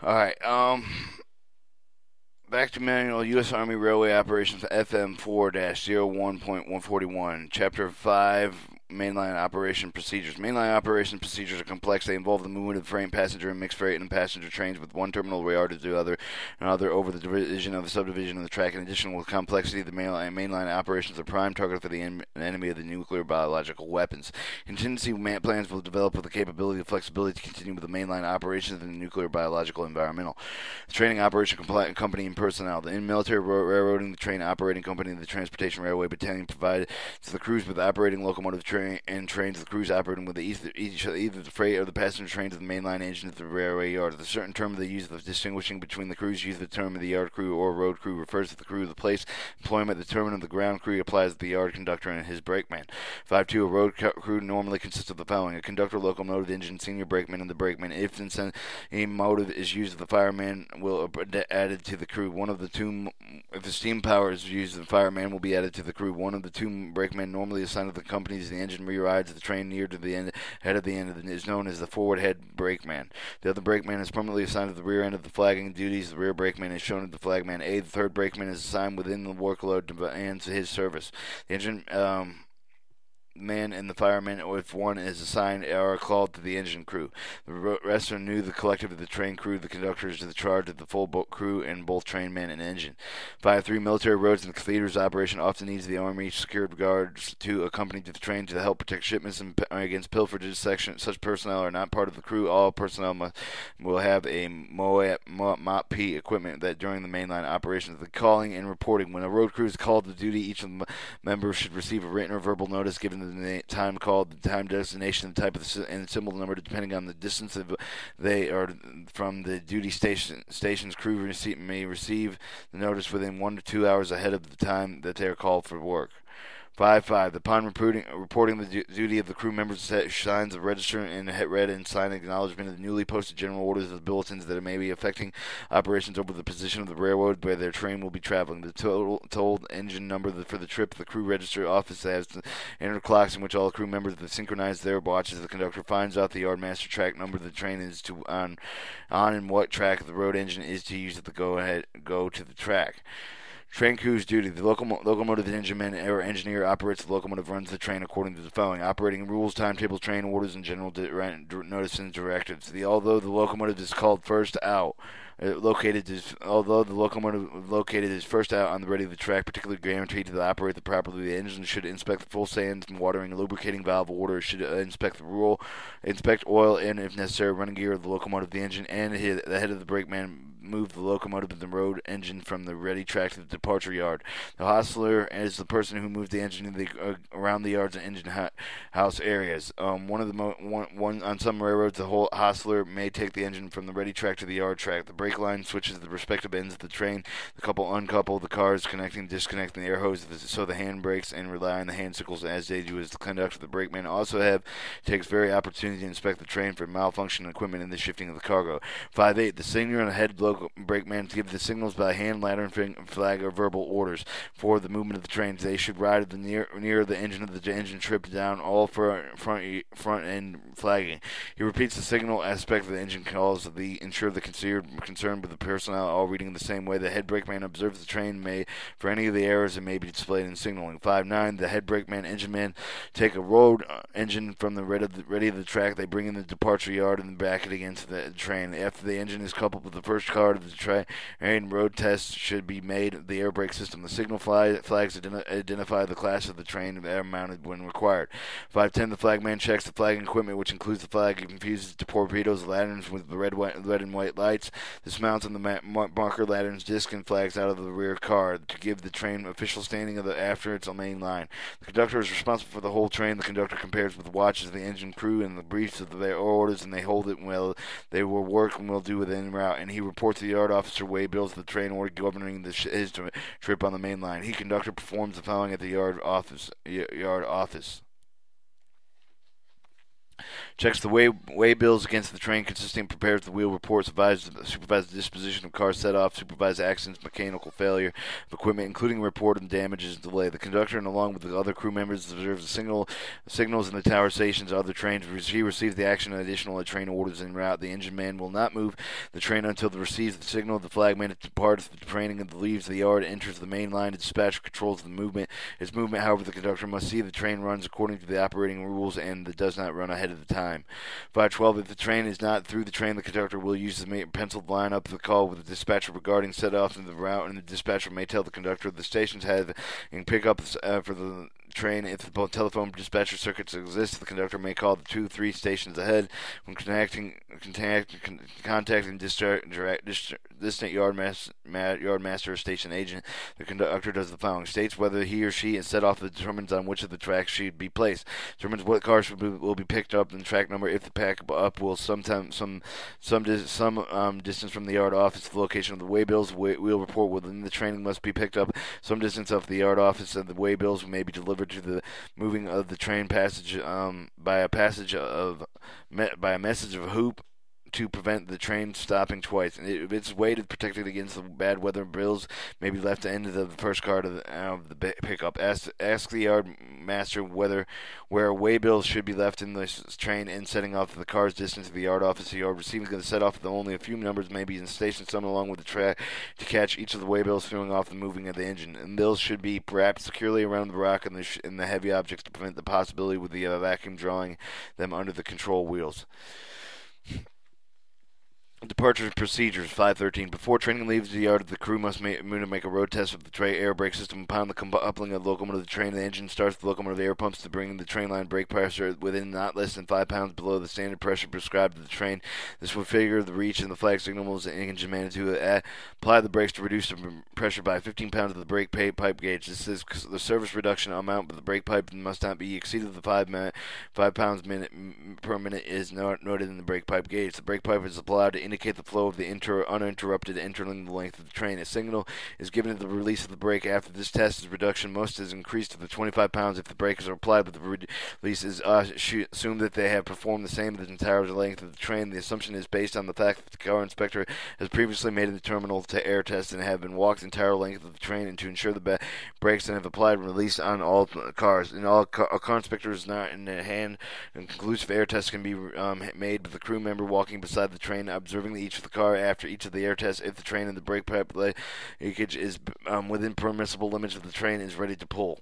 All right. Um, back to manual U.S. Army Railway Operations FM 4 01.141, Chapter 5 mainline operation procedures. Mainline operation procedures are complex. They involve the movement of freight, passenger, and mixed freight and passenger trains with one terminal yard to the other, and other over the division of the subdivision of the track. In addition, with complexity, the mainline, mainline operations are prime target for the en- enemy of the nuclear biological weapons. Contingency plans will develop with the capability and flexibility to continue with the mainline operations in the nuclear, biological, environmental. The training operation company and personnel. The in military railroading, the train operating company, and the transportation railway battalion provide to the crews with operating locomotive train train and trains the crews operating with the either, either the freight or the passenger trains of the mainline engine at the railway yard. The certain term they use of distinguishing between the crews use the term of the yard crew or road crew refers to the crew of the place employment. The term of the ground crew applies to the yard conductor and his brakeman. 5-2, a road crew normally consists of the following. A conductor, locomotive engine, senior brakeman, and the brakeman. If a motive is used, the fireman will be added to the crew. One of the two, if the steam power is used, the fireman will be added to the crew. One of the two brakemen normally assigned to the company is the engine rear rides the train near to the end, head of the end of the, is known as the forward head brakeman. The other brakeman is permanently assigned to the rear end of the flagging duties. The rear brakeman is shown to the flagman A. The third brakeman is assigned within the workload to end his service. The engine um, man and the fireman, or if one is assigned, are called to the engine crew. The rest are new. The collective of the train crew, the conductors, to the charge of the full boat crew, and both train men and engine. Five three military roads and cathedrals operation often needs the army secured guards to accompany the train to help protect shipments and against pilferage. Section such personnel are not part of the crew. All personnel must will have a MOP P equipment that during the mainline operations, of the calling and reporting. When a road crew is called to duty, each of the members should receive a written or verbal notice given the time called, the time destination, the type of the, and symbol number, depending on the distance of they are from the duty station. Station's crew receive, may receive the notice within one to two hours ahead of the time that they are called for work. Five five. Upon reporting, reporting the duty of the crew members, set signs of register and read and sign acknowledgement of the newly posted general orders of the bulletins that it may be affecting operations over the position of the railroad where their train will be traveling. The total told engine number for the trip. The crew register office has entered clocks in which all crew members have synchronized their watches. The conductor finds out the yard master track number the train is to on on and what track the road engine is to use at the go ahead go to the track. Train crew's duty. The locomo- locomotive engineman or engineer operates the locomotive, runs the train according to the following operating rules, timetables, train orders, and general di- notice and directives. The, although the locomotive is called first out, located is although the locomotive located is first out on the ready of the track, particularly guaranteed to operate the properly. The engine should inspect the full sands and watering, lubricating valve order. Should uh, inspect the rule, inspect oil, and if necessary, running gear of the locomotive, the engine, and the head of the brakeman move the locomotive and the road engine from the ready track to the departure yard. The hostler is the person who moved the engine the, uh, around the yards and engine ha- house areas. Um, one of the mo- one, one on some railroads, the whole hostler may take the engine from the ready track to the yard track. The brake line switches the respective ends of the train. The couple uncouple the cars, connecting, disconnecting the air hose so the hand brakes and rely on the hand signals as they do as the conductor. The brakeman also have takes very opportunity to inspect the train for malfunction equipment in the shifting of the cargo. Five eight. The senior the head blow brakeman to give the signals by hand, ladder, flag, or verbal orders for the movement of the trains. They should ride the near near the engine of the engine trip down all front front front end flagging. He repeats the signal aspect of the engine calls the ensure the concerned concerned with the personnel all reading the same way. The head brakeman observes the train may for any of the errors that may be displayed in signaling. Five nine. The head brakeman engine man take a road uh, engine from the ready of the, ready of the track. They bring in the departure yard and back it against the train. After the engine is coupled with the first car of the train road tests should be made the air brake system. The signal fly, flags identi- identify the class of the train air mounted when required. 510 the flagman checks the flag equipment which includes the flag and confuses the torpedoes lanterns with the red white, red and white lights. This mounts on the ma- marker lanterns disc and flags out of the rear car to give the train official standing of the after its main line. The conductor is responsible for the whole train. The conductor compares with the watches of the engine crew and the briefs of their orders and they hold it well they will work and will do within route and he reports to the yard officer waybills the train order governing the sh- his trip on the main line. He conductor performs the following at the yard office. Y- yard office. Checks the way, way bills against the train consisting, prepares the wheel reports, advises, supervises disposition of cars set off, supervises accidents, mechanical failure of equipment, including report of damages and delay. The conductor and along with the other crew members observes the signal signals in the tower stations, of other trains. He receives the action and additional train orders en route. The engine man will not move the train until it receives the signal. The flagman departs the training and leaves the yard, enters the main line. The dispatcher controls the movement. Its movement, however, the conductor must see the train runs according to the operating rules and does not run ahead of the time time. 512, if the train is not through the train, the conductor will use the penciled line up the call with the dispatcher regarding set off in the route, and the dispatcher may tell the conductor the stations have and pick up uh, for the train. If the telephone dispatcher circuits exist, the conductor may call the two, three stations ahead. When connecting, contact, contacting distant, direct, distant yard, mas, yard master or station agent, the conductor does the following: states whether he or she is set off the determines on which of the tracks should be placed, determines what cars will be, will be picked up and track number. If the pack up will sometime some some dis, some um, distance from the yard office, the location of the waybills, wheel report within the training must be picked up some distance off the yard office, and the waybills may be delivered to the moving of the train passage um, by a passage of by a message of hoop to prevent the train stopping twice. And if it's weighted, protected against the bad weather, bills may be left to end of the first car of the, of the pickup. Ask, ask the yard master whether where way bills should be left in the train and setting off the car's distance to the yard office. The yard receiving the set off with only a few numbers may be in station, some along with the track to catch each of the way bills throwing off the moving of the engine. And bills should be wrapped securely around the rock and the, sh- and the heavy objects to prevent the possibility with the uh, vacuum drawing them under the control wheels. Departure procedures 513. Before training leaves the yard, the crew must make, make a road test of the tray air brake system. Upon the coupling of the locomotive, the train, the engine starts the locomotive air pumps to bring the train line brake pressure within not less than 5 pounds below the standard pressure prescribed to the train. This will figure the reach and the flag signals and engine man to uh, apply the brakes to reduce the pressure by 15 pounds of the brake pipe gauge. This is the service reduction amount, but the brake pipe must not be exceeded the 5, minute, 5 pounds minute per minute is not noted in the brake pipe gauge. The brake pipe is applied to indicate the flow of the inter- uninterrupted interlinked length of the train. A signal is given at the release of the brake. After this test is reduction, most is increased to the 25 pounds if the brakes are applied, but the release is uh, assumed that they have performed the same the entire length of the train. The assumption is based on the fact that the car inspector has previously made the terminal to air test and have been walked the entire length of the train and to ensure the brakes and have applied and released on all cars. In all, car, a car inspector is not in hand, and conclusive air tests can be um, made with the crew member walking beside the train, observing each of the car after each of the air tests if the train and the brake pipe leakage is um, within permissible limits of the train is ready to pull.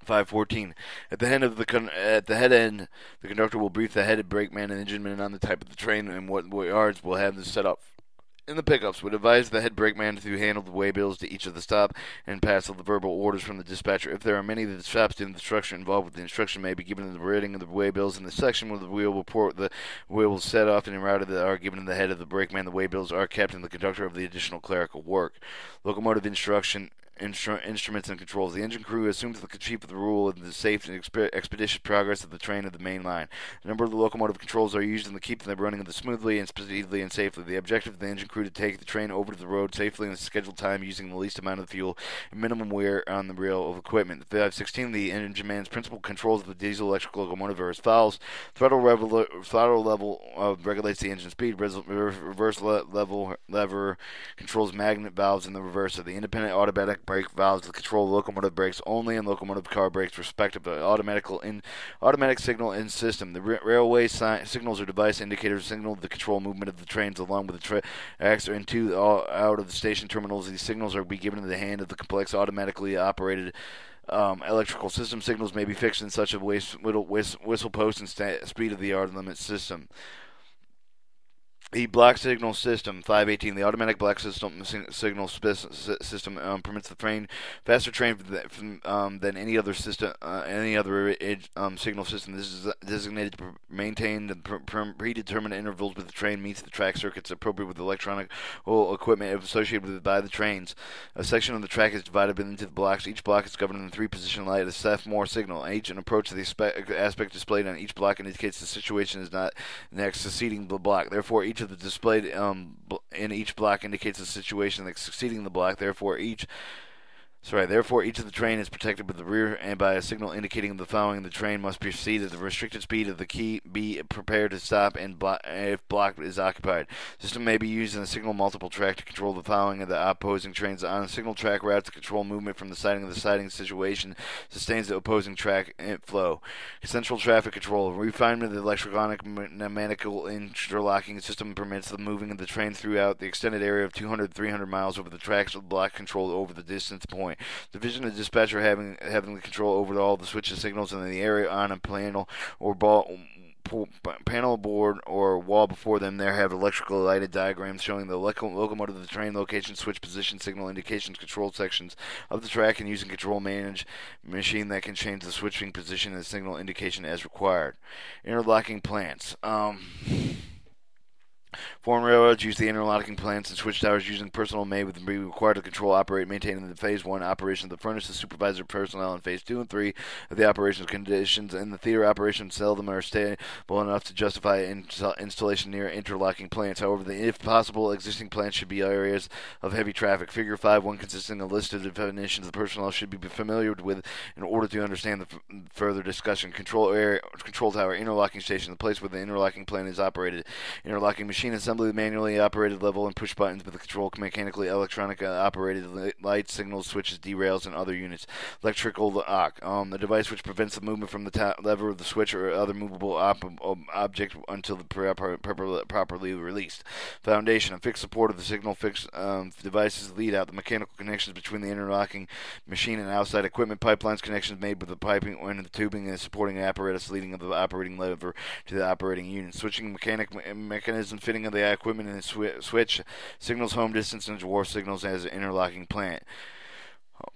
514. At the head of the con- at the head end, the conductor will brief the head brakeman and engineman on the type of the train and what, what yards will have this set up in the pickups would advise the head brakeman to handle the waybills to each of the stop and pass all the verbal orders from the dispatcher. If there are many of the stops in the structure involved with the instruction may be given in the reading of the waybills in the section where the wheel report the wheel will set off and routed that are given to the head of the brakeman. The waybills are kept in the conductor of the additional clerical work. Locomotive instruction instru- instruments and controls. The engine crew assumes the chief of the rule of the safe and exp- expeditious progress of the train of the main line. A number of the locomotive controls are used in the keep them running smoothly and speedily and safely. The objective of the engine crew to take the train over to the road safely in the scheduled time using the least amount of fuel and minimum wear on the rail of equipment. The 516, the engine man's principal controls of the diesel electric locomotive are as follows. Throttle, revel- throttle level uh, regulates the engine speed. reverse le- level lever controls magnet valves in the reverse of the independent automatic brake valves to control locomotive brakes only and locomotive car brakes respectively. Automatic in automatic signal in system. The railway si- signals or device indicators signal the control movement of the trains along with the tracks or into all, out of the station terminals. These signals are be given to the hand of the complex automatically operated. Um, electrical system signals may be fixed in such a whistle, whistle post and sta- speed of the yard limit system. The block signal system 518, the automatic block system signal system um, permits the train faster train from, um, than any other system, uh, any other um, signal system. This is designated to maintain the predetermined intervals with the train meets the track circuits appropriate with electronic equipment associated with by the trains. A section of the track is divided into the blocks. Each block is governed in a three-position light. A Semaphore signal. Age and approach to the aspect displayed on each block indicates the situation is not next succeeding the block. Therefore, each of the displayed um, in each block indicates a situation that's succeeding the block. Therefore, each Sorry, therefore, each of the train is protected with the rear and by a signal indicating the following. The train must proceed at the restricted speed of the key, be prepared to stop, and blo- if block is occupied. The system may be used in a signal multiple track to control the following of the opposing trains on a signal track route to control movement from the siding of the siding situation, sustains the opposing track eh, flow. Central traffic control. Refinement of the electronic mechanical interlocking system permits the moving of the train throughout the extended area of 200 300 miles over the tracks with block control over the distance point point. vision of dispatcher having having the control over all the switches and signals in the area on a panel or ball panel board or wall before them there have electrical lighted diagrams showing the locomotive, the train location, switch position, signal indications, control sections of the track, and using control manage machine that can change the switching position and signal indication as required. Interlocking plants. Um, Foreign railroads use the interlocking plants and switch towers using personnel made with be required to control, operate, maintain the phase one operation of the furnace, the supervisor personnel in phase two and three of the operations conditions. and the theater operations, seldom are stable enough to justify installation near interlocking plants. However, the, if possible, existing plants should be areas of heavy traffic. Figure 5 1 consisting of a list of definitions the personnel should be familiar with in order to understand the f- further discussion. Control area, control tower, interlocking station, the place where the interlocking plant is operated. Interlocking machine machine assembly manually operated level and push buttons with the control mechanically electronic operated lights, signals, switches, derails, and other units. Electrical lock, um, the device which prevents the movement from the ta- lever of the switch or other movable op- object until the proper, proper, properly released. Foundation, a fixed support of the signal fixed um, devices lead out the mechanical connections between the interlocking machine and outside equipment pipelines connections made with the piping and the tubing and supporting apparatus leading of the operating lever to the operating unit. Switching mechanic mechanism fitting of the equipment and the switch signals home distance and dwarf signals as an interlocking plant.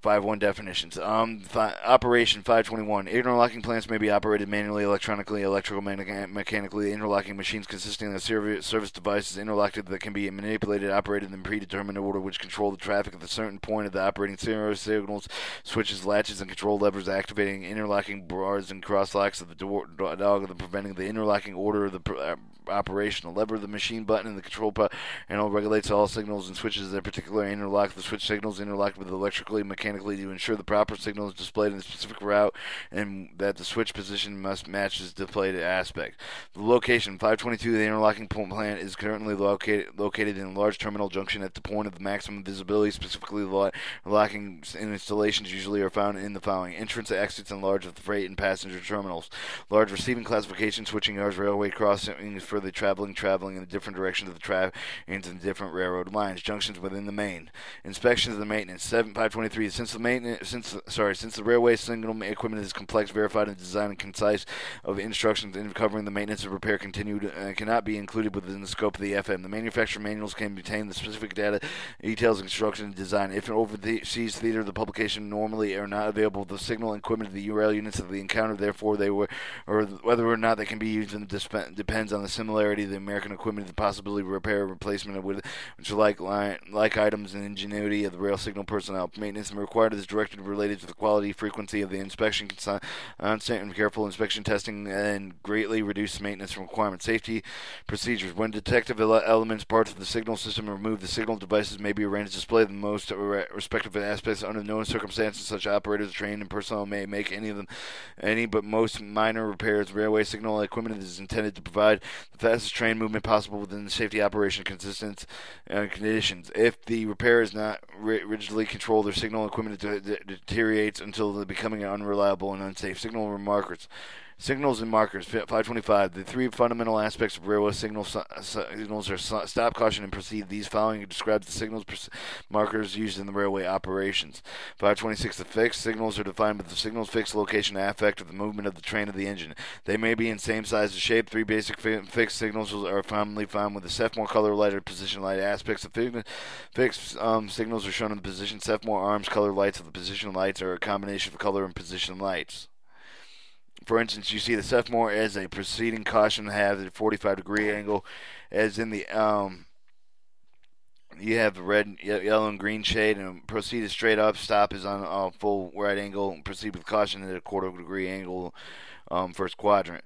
Five one definitions. Um, fi- operation five twenty one. Interlocking plants may be operated manually, electronically, electromechanically. Interlocking machines consisting of service devices interlocked that can be manipulated, operated in predetermined order, which control the traffic at a certain point of the operating signals, switches, latches, and control levers, activating interlocking bars and cross locks of the door, dog, the preventing the interlocking order of the uh, operation. The lever of the machine button and the control panel regulates all signals and switches that particular interlock. The switch signals interlocked with electrically mechanically to ensure the proper signal is displayed in the specific route and that the switch position must match its displayed aspect. The location 522 of the interlocking plant is currently located located in a large terminal junction at the point of the maximum visibility. Specifically, the locking installations usually are found in the following entrance, exits, and large of the freight and passenger terminals. Large receiving classification, switching yards, railway crossings for the traveling, traveling in the different directions of the trains and the different railroad lines, junctions within the main. Inspections of the maintenance 7523 since the maintenance, since sorry, since the railway signal equipment is complex, verified and designed and concise, of instructions in covering the maintenance and repair continued uh, cannot be included within the scope of the FM. The manufacturer manuals can contain the specific data, details, instruction, and design. If an overseas theater, the publication normally are not available. The signal equipment of the URL units of the encounter, therefore, they were, or whether or not they can be used in the depends on the similarity of the American equipment, the possibility of repair, replacement of which like like items, and ingenuity of the rail signal personnel. Maintenance required is directed related to the quality, frequency of the inspection, constant and careful inspection testing, and greatly reduced maintenance requirements. Safety procedures. When detective elements, parts of the signal system are removed, the signal devices may be arranged to display the most respective aspects under known circumstances. Such operators, trained and personnel may make any of them, any but most minor repairs. Railway signal equipment is intended to provide the fastest train movement possible within the safety operation consistent uh, conditions. If the repair is not rigidly controlled, their signal equipment deteriorates until becoming unreliable and unsafe. Signal markers. Signals and markers. 525. The three fundamental aspects of railway signals signals are stop, caution, and proceed. These following describes the signals markers used in the railway operations. 526. The fixed signals are defined with the signal's fixed location affect of the movement of the train of the engine. They may be in same size and shape. Three basic fixed signals are commonly found with the Semaphore color light or position light aspects. The fixed um, signals are shown in the position. Semaphore arms color lights of the position lights are a combination of color and position lights for instance, you see the semaphore as a preceding caution has a 45 degree angle, as in the um, you have red, yellow, and green shade, and proceed straight up. Stop is on a full right angle. Proceed with caution at a quarter degree angle, um, first quadrant.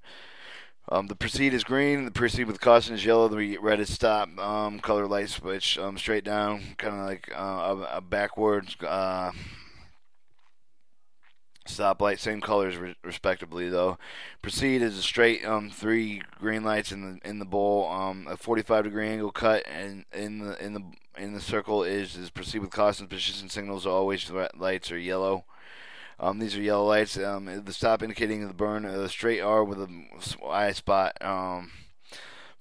Um, the proceed is green. The proceed with caution is yellow. The red is stop. Um, color light switch um, straight down, kind of like uh, a, a backwards. Uh, stoplight, same colors re- respectively though. Proceed is a straight um, three green lights in the in the bowl, um, a 45 degree angle cut, and in the in the in the circle is is proceed with caution. Position signals are always lights are yellow. Um, these are yellow lights. Um, the stop indicating the burn. A straight R with a eye spot.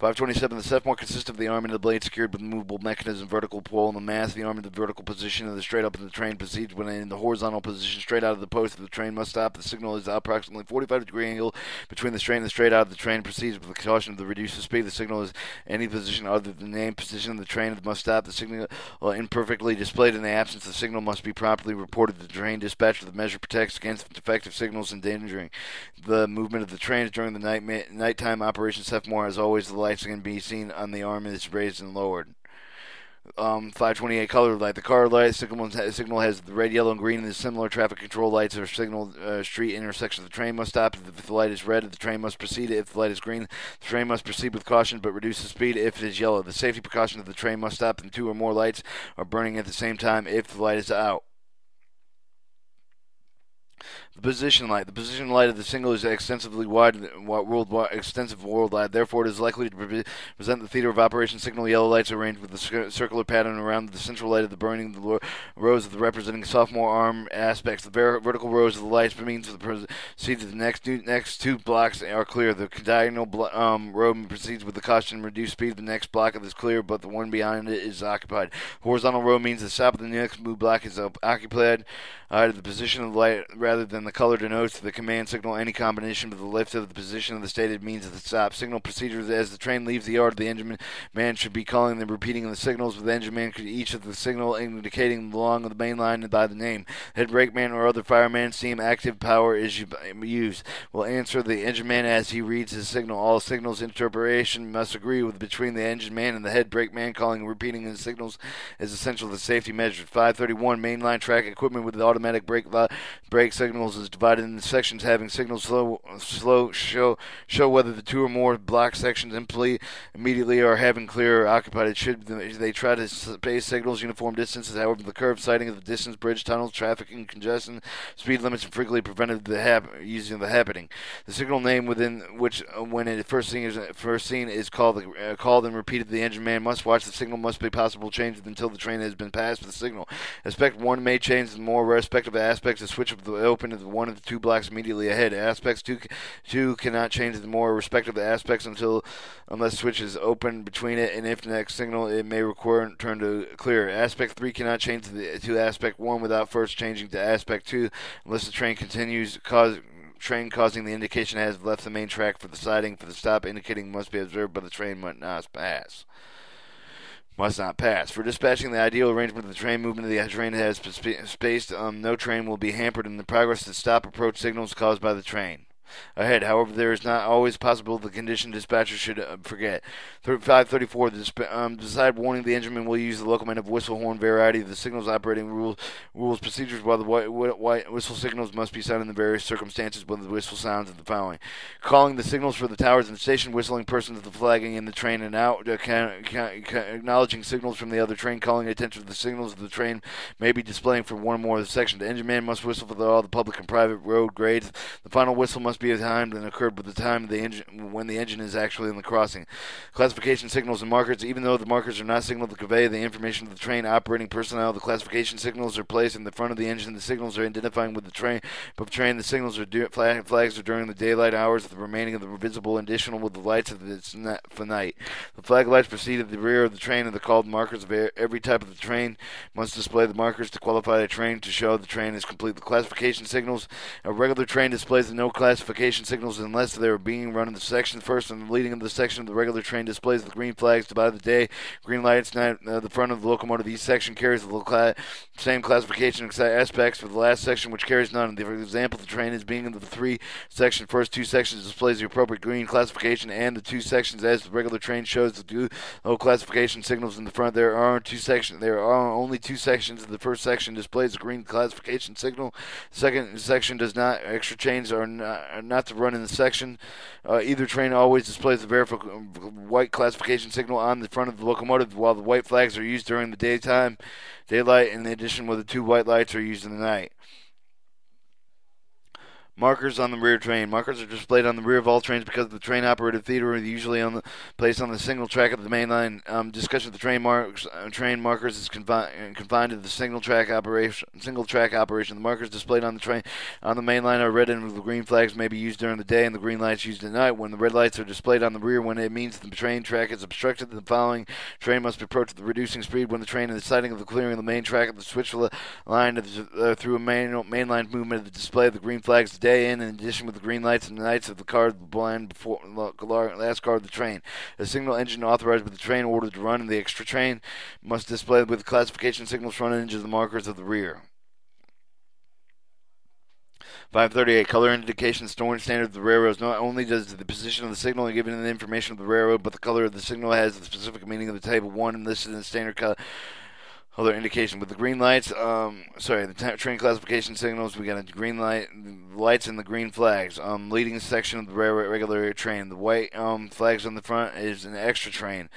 Um, 527. The Seth consists of the arm and the blade secured with a movable mechanism, vertical pull, and the mass. The arm in the vertical position and the straight up in the train proceeds when in the horizontal position, straight out of the post. The train must stop. The signal is approximately 45 degree angle between the straight and the straight out of the train. Proceeds with the caution of the reduced speed. The signal is any position other than the name position of the train must stop. The signal uh, imperfectly displayed in the absence. Of the signal must be properly reported to the train dispatcher. The measure protects against defective signals endangering the movement of the trains during the night nighttime operation. Semaphore, as always, the lights can be seen on the arm is raised and lowered. Um, 528 color light. The car light signal, signal has the red, yellow, and green, and the similar traffic control lights or signal uh, street intersection. The train must stop if the light is red. The train must proceed if the light is green. The train must proceed with caution but reduce the speed if it is yellow. The safety precaution of the train must stop if two or more lights are burning at the same time if the light is out. The position light. The position light of the single is extensively wide, worldwide, extensive worldwide. Therefore, it is likely to present the theater of operation signal yellow lights arranged with a circular pattern around the central light of the burning the rows of the representing semaphore arm aspects. The ver- vertical rows of the lights means the proceed the next two, next two blocks are clear. The diagonal um, row proceeds with the caution reduced speed. The next block is clear, but the one behind it is occupied. Horizontal row means the stop of the next move block is occupied. Uh, the position of the light rather than the color denotes the command signal. Any combination of the lift of the position of the stated means of the stop. Signal procedures as the train leaves the yard, the engine man should be calling and repeating the signals with the engine man each of the signal indicating along the main line by the name. Head brakeman or other fireman steam active power is used. Will answer the engine man as he reads his signal. All signals interpretation must agree with between the engine man and the head brakeman calling and repeating his signals is essential to safety measures. 531 mainline track equipment with the automatic brake brake signals is divided into sections having signals slow, slow show show whether the two or more block sections immediately are having clear or occupied. It should they try to space signals uniform distances. However, the curve sighting of the distance, bridge, tunnels, traffic, and congestion, speed limits frequently prevented the hap- using the happening. The signal name within which, uh, when it first seen is first seen, is called uh, called and repeated. The engine man must watch the signal. Must be possible change until the train has been passed with the signal. Aspect one may change the more respective aspects. The switch of the open the one of the two blocks immediately ahead. Aspects two, two cannot change the more respective aspects until unless switch is open between it, and if next signal it may require turn to clear. Aspect three cannot change the, to aspect one without first changing to aspect two, unless the train continues cause train causing the indication has left the main track for the siding for the stop indicating must be observed but the train must not pass must not pass. For dispatching, the ideal arrangement of the train movement of the train has spaced. Um, no train will be hampered in the progress to stop approach signals caused by the train ahead. However, there is not always possible the condition dispatcher should uh, forget. 534. The um, decide warning the engineman will use the locomotive whistle horn variety of the signals operating rules rules procedures while the white, white whistle signals must be sounded in the various circumstances when the whistle sounds of the following. Calling the signals for the towers and station, whistling persons of the flagging in the train and out, uh, can, can, can, acknowledging signals from the other train, calling attention to the signals of the train may be displaying for one or more of the sections. The engine man must whistle for the, all the public and private road grades. The final whistle must be timed and occurred with the time the engine when the engine is actually in the crossing. Classification signals and markers, even though the markers are not signaled to convey the information to the train operating personnel, the classification signals are placed in the front of the engine. The signals are identifying with the train. But train, the signals are flag, flags are during the daylight hours. The remaining of the visible additional with the lights of the for night. The flag lights proceed at the rear of the train and the called markers of every type of the train must display the markers to qualify the train to show the train is complete. The classification signals, a regular train displays the no classification signals unless they are being run in the section. First, the leading of the section, of the regular train displays the green flags to by the day. Green lights at uh, the front of the locomotive. Each section carries the cla- same classification aspects for the last section, which carries none. For example, the train is being in the three section. First two sections displays the appropriate green classification, and the two sections as the regular train shows the two classification signals in the front. There are two sections. There are only two sections. The first section displays the green classification signal. The second section does not. Extra chains are not, not to run in the section. Uh, either train always displays the verified white classification signal on the front of the locomotive, while the white flags are used during the daytime, daylight, in addition with the two white lights are used in the night. Markers on the rear train. Markers are displayed on the rear of all trains because the train operated theater is usually on the placed on the single track of the main line. Um, discussion of the train marks, uh, train markers is confi- confined to the single track operation. Single track operation. The markers displayed on the train on the main line are red, and the green flags may be used during the day, and the green lights used at night. When the red lights are displayed on the rear, when it means the train track is obstructed, the following train must be approached with reducing speed. When the train is sighting of the clearing of the main track of the switch line uh, through a main mainline movement of the display of the green flags day in, in addition with the green lights and the lights of the car blind before last car of the train. A signal engine authorized by the train ordered to run in the extra train must display with classification signals front edge of the markers of the rear. 538 color indication storing standard of the railroads. Not only does the position of the signal give the information of the railroad, but the color of the signal has the specific meaning of the table one and listed in the standard color other indication with the green lights. Um, sorry, the train classification signals. We got a green light, lights, and the green flags. Um, leading section of the regular train. The white um flags on the front is an extra train.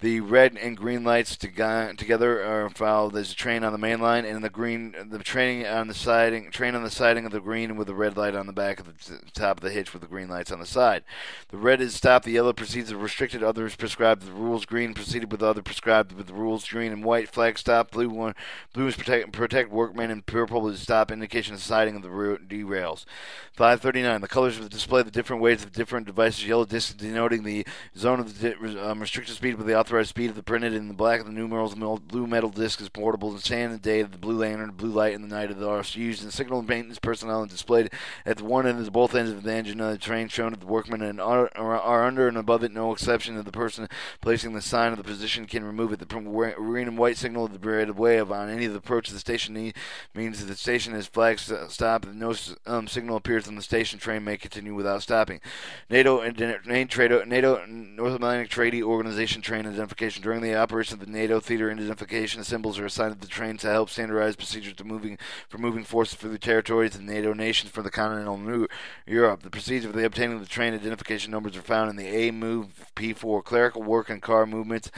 The red and green lights to together are followed. There's a train on the main line, and the green, the train on the siding, train on the siding of the green with the red light on the back of the top of the hitch with the green lights on the side. The red is stopped. The yellow proceeds as restricted. Others prescribed. The rules green proceeded with the other prescribed with the rules green and white. Flag stop. Blue one. Blue is protect protect workmen, and purple is stop. Indication of siding of the derails. 539. The colors of the display the different weights of different devices. Yellow denoting the zone of the um, restricted speed with the authorized speed of the printed in the black of the numerals. The blue metal disc is portable. The sand and day of the blue lantern, blue light in the night of the are used in signal and maintenance personnel and displayed at the one end of both ends of the engine of the train, shown to the workmen and are, are under and above it. No exception of the person placing the sign of the position can remove it. The green and white signal of the right way of on any of the approach to the station means that the station is flagged stop. No um, signal appears on the station. Train may continue without stopping. NATO and NATO, NATO North Atlantic Treaty Organization train identification during the operation of the NATO theater, identification symbols are assigned to the train to help standardize procedures to moving for moving forces through the territories of the NATO nations for the continental New Europe. The procedure for the obtaining of the train identification numbers are found in the A Move P4 clerical work and car movements.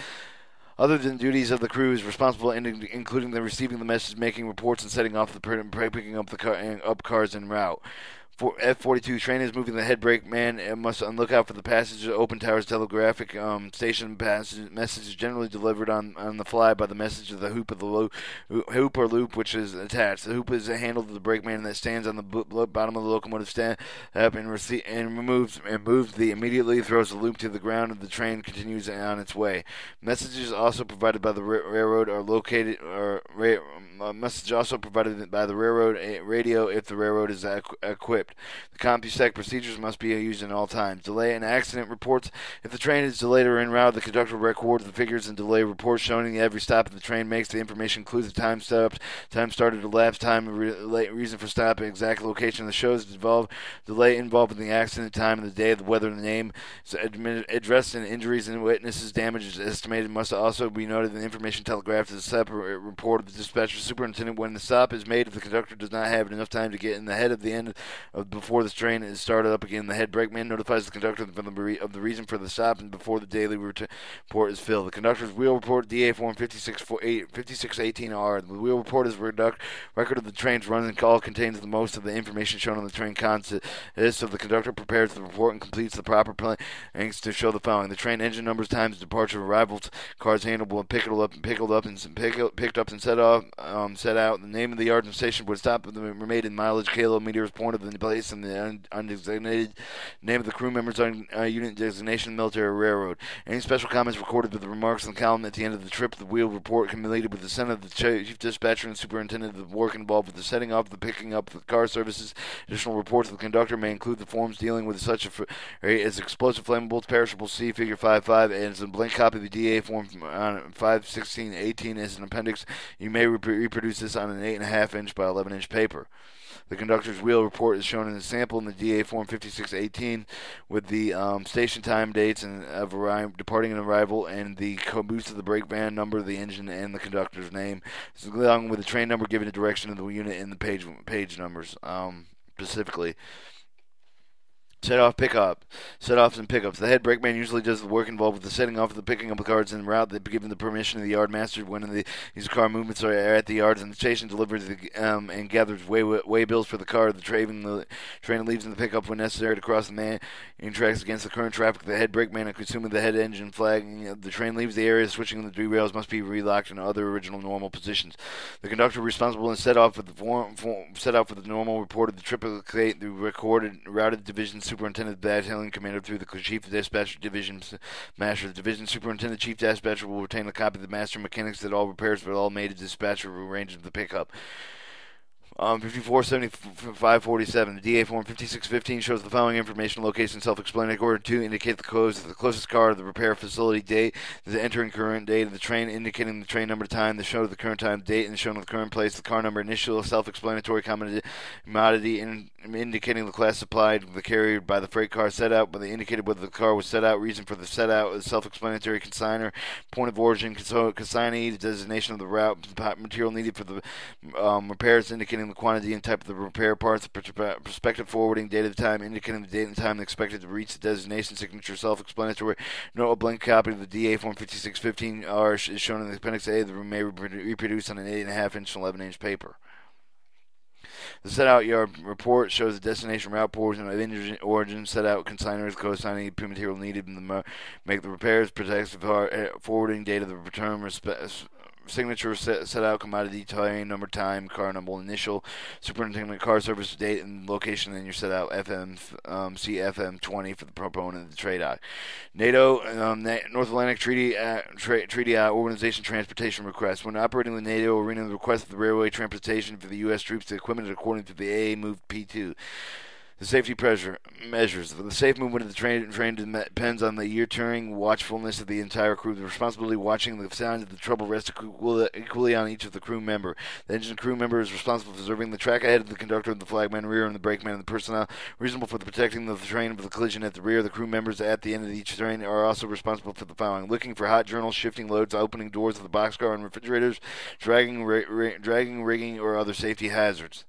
Other than duties of the crew is responsible, in, including the receiving the message, making reports, and setting off the picking up the car, up cars en route. F-42 train is moving the head brake man must look out for the passage of open towers telegraphic um, station passage message is generally delivered on, on the fly by the message of the hoop of the lo- hoop or loop which is attached. The hoop is a handle to the brake man that stands on the bottom of the locomotive stand up and, rece- and removes and moves the immediately throws the loop to the ground and the train continues on its way. Messages also provided by the railroad are located or ra- message also provided by the railroad radio if the railroad is equipped. The CompuSec procedures must be used in all times. Delay and accident reports. If the train is delayed or en route, the conductor records the figures and delay reports showing every stop the train makes. The information includes the time stopped, time started, elapsed time, re- reason for stop, exact location of the shows involved, delay involved in the accident, time of the day, the weather, the name, address and injuries and witnesses. Damage is estimated. Must also be noted. The information telegraphed is a separate report of the dispatcher superintendent when the stop is made. If the conductor does not have enough time to get in the head of the end before the train is started up again, the head brakeman notifies the conductor of the, of reason for the stop and before the daily report is filled. The conductor's wheel report, DA form 5618R. The wheel report is reduct, record of the train's run and call contains the most of the information shown on the train consist. So the conductor prepares the report and completes the proper plans to show the following: the train engine numbers, times, departure, arrivals, cars handled and picked up and picked up and picked up and set off, um, set out. The name of the yard and station would stop the remaining mileage, kilometers, point of the place and the undesignated name of the crew members on uh, unit designation military railroad. Any special comments recorded with the remarks in the column at the end of the trip. The wheel report accumulated with the send of the chief dispatcher and superintendent of the work involved with the setting up, the picking up, the car services. Additional reports of the conductor may include the forms dealing with such a, as explosive flammables, perishable C, figure 5-5, and a blank copy of the DA form on 51618 as an appendix. You may reproduce this on an 8.5 inch by 11 inch paper. The conductor's wheel report is shown in the sample in the DA form 5618 with the um, station time dates and of arrival, departing and arrival and the caboose of the brake van number of the engine and the conductor's name, along with the train number giving the direction of the unit and the page page numbers um, specifically. Set off pickup. Set offs and pickups. The head brakeman usually does the work involved with the setting off of the picking up of cards en route. They've given the permission of the yard master when the, these car movements are at the yards and the station delivers the, um, and gathers way, way bills for the car. The train, the train leaves in the pickup when necessary to cross the man in tracks against the current traffic. The head brakeman and consuming the head engine flag. You know, the train leaves the area, switching the derails must be relocked in other original normal positions. The conductor responsible and set off with the form, form set off with the normal reported the triplicate the recorded routed division superintendent battalion commander through the chief dispatch division master. The division superintendent chief dispatcher will retain a copy of the master mechanics that all repairs for all made to dispatcher range of the pickup. Um, 547547. The DA form 5615 shows the following information, location, self-explanatory. Order to indicate the close, of the closest car the repair facility date, the entering current date of the train, indicating the train number, time, the show of the current time, date, and the show of the current place, the car number, initial, self-explanatory commodity, in, indicating the class supplied, the carrier by the freight car set out, but they indicated whether the car was set out, reason for the set out, the self-explanatory consigner, point of origin, consignee, designation of the route, material needed for the um, repairs, indicating indicating the quantity and type of the repair parts, prospective forwarding, date of the time, indicating the date and time expected to reach the destination, signature self-explanatory. A blank copy of the DA Form 5615R is shown in the Appendix A. The room may be reproduced on an 8.5 inch and 11 inch paper. The set out yard report shows the destination route portion of engine origin, set out consigners, co-signing material needed in the make the repairs, protective eh, forwarding date of the return, signature set, set out commodity terrain number time car number initial superintendent car service date and location then you set out fm um, cfm 20 for the proponent of the trade act. Nato um, north atlantic treaty uh, tra- treaty uh, organization transportation request. When operating the nato arena the request of the railway transportation for the u.s troops to equipment according to the aa moved p2 the safety pressure measures. The safe movement of the train, train depends on the year-turning watchfulness of the entire crew. The responsibility watching the signs of the trouble rests equally on each of the crew member. The engine crew member is responsible for observing the track ahead of the conductor, and the flagman rear, and the brakeman and the personnel reasonable for the protecting of the train of the collision at the rear. The crew members at the end of each train are also responsible for the following: looking for hot journals, shifting loads, opening doors of the boxcar and refrigerators, dragging, dragging, rigging, or other safety hazards.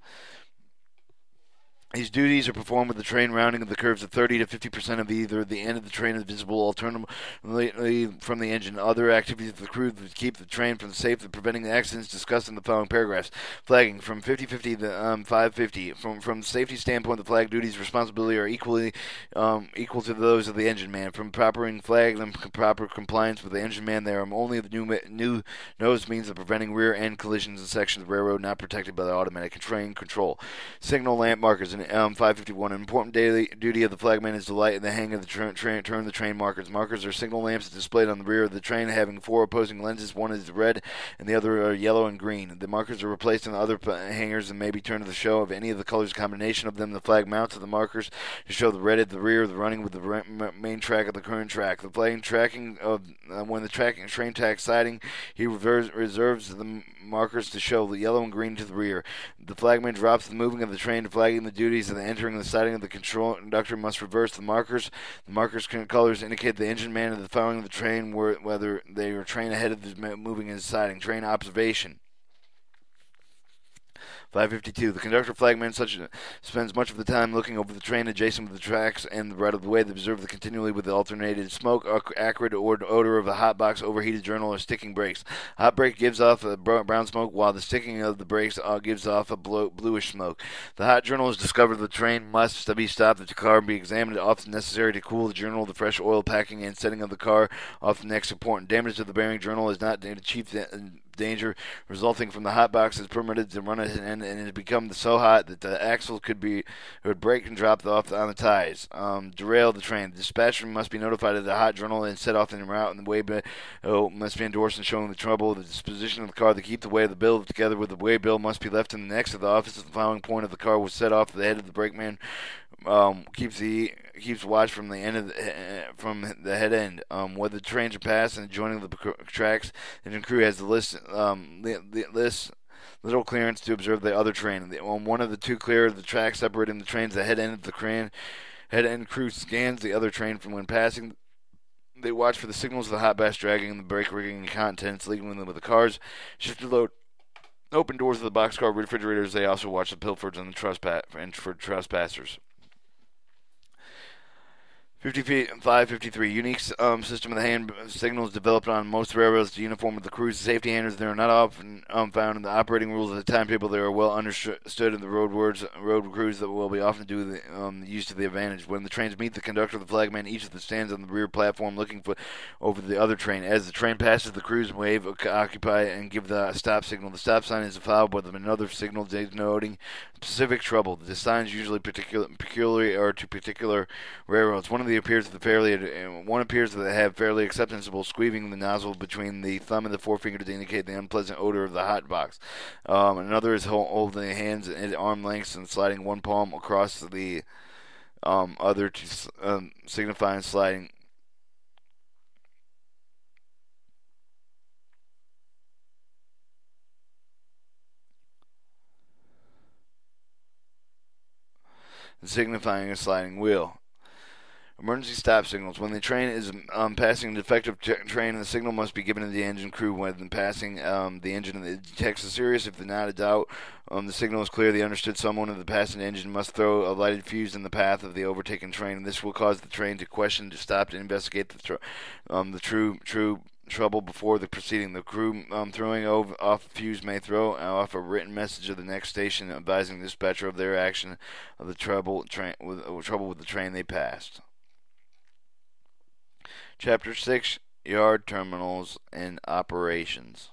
These duties are performed with the train rounding of the curves at 30 to 50 percent of either the end of the train is visible alternately from the engine. Other activities of the crew to keep the train from safe and preventing the accidents discussed in the following paragraphs. Flagging from 50-50 to um, 550. From from safety standpoint, the flag duties responsibility are equally um, equal to those of the engine man. From proper flag and proper compliance with the engine man, there are only the new new nose means of preventing rear end collisions in sections of railroad not protected by the automatic train control. Signal lamp markers and um, 551. An important daily duty of the flagman is to light the hang of the tra- tra- turn the train markers. Markers are signal lamps displayed on the rear of the train, having four opposing lenses. One is red, and the other are yellow and green. The markers are replaced on the other hangers and may be turned to the show of any of the colors combination of them. The flag mounts of the markers to show the red at the rear, of the running with the main track of the current track. The flag tracking of uh, when the tracking train tracks siding, he reverse, reserves the markers to show the yellow and green to the rear. The flagman drops the moving of the train, flagging the duties the entering the siding of the control conductor must reverse the markers. The markers can colors indicate the engine man of the following of the train whether they are train ahead of the moving and siding. Train observation. 552. The conductor flagman such spends much of the time looking over the train adjacent to the tracks and the right of the way to observe the continually with the alternated smoke, acrid odor of a hot box, overheated journal, or sticking brakes. Hot brake gives off a brown smoke, while the sticking of the brakes uh, gives off a bluish smoke. The hot journal is discovered the train must be stopped, the car be examined, often necessary to cool the journal, the fresh oil packing and setting of the car, often next important. Damage to the bearing journal is not achieved danger resulting from the hot box is permitted to run it and, and it has become so hot that the axle could be it would break and drop off on the ties. Um, derail the train. The dispatcher must be notified of the hot journal and set off en route, and the way oh, must be endorsed and showing the trouble. The disposition of the car to keep the way of the bill together with the way bill must be left in the next of the office. The following point of the car was set off the head of the brakeman um, keeps the keeps watch from the end of the, uh, from the head end. Um, whether the trains are passed and joining the tracks, the crew has the list um, the, the list little clearance to observe the other train. On one of the two clear the track separating the trains, the head end of the crane head end crew scans the other train from when passing. They watch for the signals of the hot bash dragging, the brake rigging, and contents leaving them with the cars. Shift the load open doors of the boxcar refrigerators. They also watch the pilferage and the trespass and for trespassers. 5553 unique um, system of the hand signals developed on most railroads to uniform with the crews safety handlers. They are not often um, found in the operating rules of the timetable. They are well understood in the road words, road crews that will be often do the um, use to the advantage. When the trains meet the conductor, the flagman, each of them stands on the rear platform looking for over the other train. As the train passes, the crews wave, occupy, and give the stop signal. The stop sign is followed with another signal denoting specific trouble. The signs usually particular, peculiar or to particular railroads. One of the appears fairly one appears to have fairly acceptable squeezing the nozzle between the thumb and the forefinger to indicate the unpleasant odor of the hot box. Um, another is holding the hands at arm lengths and sliding one palm across the um, other to um, signifying sliding signifying a sliding wheel. Emergency stop signals. When the train is um, passing a defective t- train, the signal must be given to the engine crew when passing um, the engine. It detects a serious. If not a doubt, um, the signal is clear. The understood someone of the passing engine must throw a lighted fuse in the path of the overtaken train. This will cause the train to question, to stop, to investigate the, tr- um, the true true trouble before the proceeding. The crew um, throwing over, off fuse may throw off a written message of the next station advising the dispatcher of their action of the trouble with uh, trouble with the train they passed. Chapter six: Yard terminals and operations.